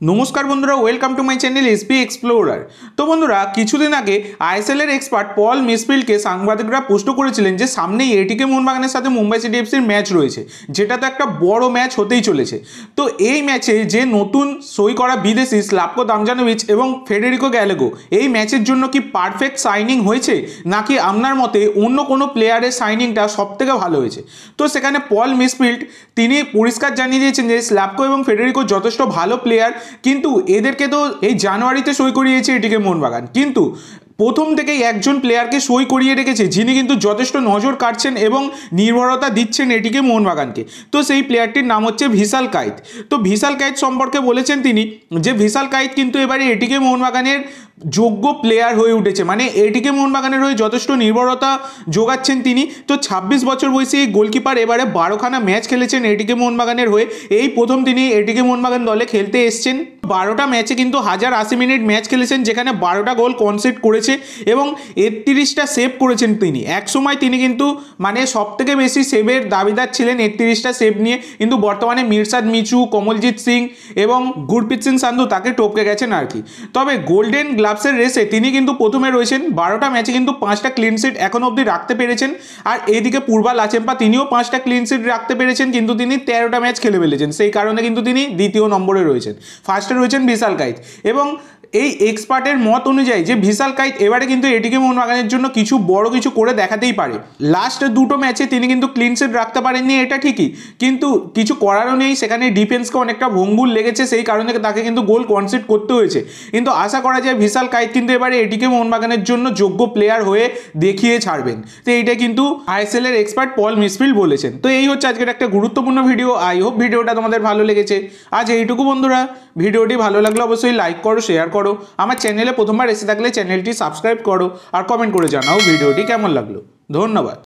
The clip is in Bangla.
নমস্কার বন্ধুরা welcome to my channel SP explorer তো বন্ধুরা, কিছুদিন আগে আইএসএল এর এক্সপার্ট পল মিসফিল্ডকে সাংবাদিকরা প্রশ্ন করেছিলেন যে সামনেই এটিকে মোহনবাগানের সাথে মুম্বাই সিটি এফসির ম্যাচ রয়েছে। যেটা তো একটা বড় ম্যাচ হতেই চলেছে। তো এই ম্যাচে যে নতুন সই করা বিদেশি স্লাপকো দামজানোভিচ এবং ফেডেরিকো গ্যালেগো, এই ম্যাচের জন্য কি পারফেক্ট সাইনিং হয়েছে? নাকি আপনার মতে অন্য কোনো প্লেয়ারের সাইনিংটা সব থেকে ভালো হয়েছে? তো সেখানে পল মিসফিল্ড তিনি পরিষ্কার জানিয়ে দিয়েছেন যে স্ল্যাপকো এবং ফেডেরিকো যথেষ্ট ভালো প্লেয়ার কিন্তু এদেরকে তো এই জানুয়ারিতে সই করিয়েছে এটিকে মোহনবাগান। কিন্তু প্রথম থেকেই একজন প্লেয়ারকে সই করিয়ে রেখেছে, যিনি কিন্তু যথেষ্ট নজর কাটছেন এবং নির্ভরতা দিচ্ছেন এটিকে মোহনবাগানকে। তো সেই প্লেয়ারটির নাম হচ্ছে ভিশাল কায়েত। তো ভিশাল কায়েত সম্পর্কে বলেছেন তিনি যে, ভিশাল কায়েত কিন্তু এবারে এটিকে মোহনবাগানের যোগ্য প্লেয়ার হয়ে উঠেছে। মানে এটিকে মোহনবাগানের হয়ে যথেষ্ট নির্ভরতা যোগাচ্ছেন তিনি। তো ছাব্বিশ বছর বয়সী এই গোলকিপার এবারে বারোখানা ম্যাচ খেলেছেন এটিকে মোহনবাগানের হয়ে। এই প্রথম তিনি এটিকে মোহনবাগান দলে খেলতে এসছেন। বারোটা ম্যাচে কিন্তু হাজার আশি মিনিট ম্যাচ খেলেছেন, যেখানে বারোটা গোল কনসেপ্ট করেছে এবং একত্রিশটা সেভ করেছেন তিনি। একসময় তিনি কিন্তু মানে সব থেকে বেশি সেভের দাবিদার ছিলেন একত্রিশটা সেভ নিয়ে। কিন্তু বর্তমানে মির্সাদ মিচু, কমলজিৎ সিং এবং গুরপ্রীত সিং সান্ধু তাকে টপকে গেছেন আর কি। তবে গোল্ডেন গ্লাভসের রেসে তিনি কিন্তু প্রথমে রয়েছেন। বারোটা ম্যাচে কিন্তু পাঁচটা ক্লিনশিট এখন অবধি রাখতে পেরেছেন। আর এইদিকে পূর্বা লাচেম্পা, তিনিও পাঁচটা ক্লিনশিট রাখতে পেরেছেন, কিন্তু তিনি তেরোটা ম্যাচ খেলে ফেলেছেন। সেই কারণে কিন্তু তিনি দ্বিতীয় নম্বরে রয়েছেন। ফার্স্টে রয়েছেন বিশাল কাইত। এবং এই এক্সপার্টের মত অনুযায়ী যে ভিশাল কাইত এবারে কিন্তু এটিকে মোহনবাগানের জন্য কিছু বড় কিছু করে দেখাতেই পারে। লাস্ট দুটো ম্যাচে তিনি কিন্তু ক্লিন সিট রাখতে পারেননি, এটা ঠিকই। কিন্তু কিছু করারও নেই, সেখানে ডিফেন্সকে অনেকটা ভঙ্গুল লেগেছে, সেই কারণে তাকে কিন্তু গোল কনসিড করতে হয়েছে। কিন্তু আশা করা যায় ভিশাল কাইত কিন্তু এবারে এটিকে মোহনবাগানের জন্য যোগ্য প্লেয়ার হয়ে দেখিয়ে ছাড়বেন। তো এইটা কিন্তু আইএসএল এর এক্সপার্ট পল মিসফিল্ড বলেছেন। তো এই হচ্ছে আজকের একটা গুরুত্বপূর্ণ ভিডিও আই হোপ ভিডিওটা তোমাদের ভালো লেগেছে। আজ এইটুকু বন্ধুরা। ভিডিওটি ভালো লাগলে অবশ্যই লাইক করো শেয়ার করো আমার চ্যানেলে প্রথমবার এসে থাকলে চ্যানেলটি সাবস্ক্রাইব করো আর কমেন্ট করে জানাও ভিডিওটি কেমন লাগল ধন্যবাদ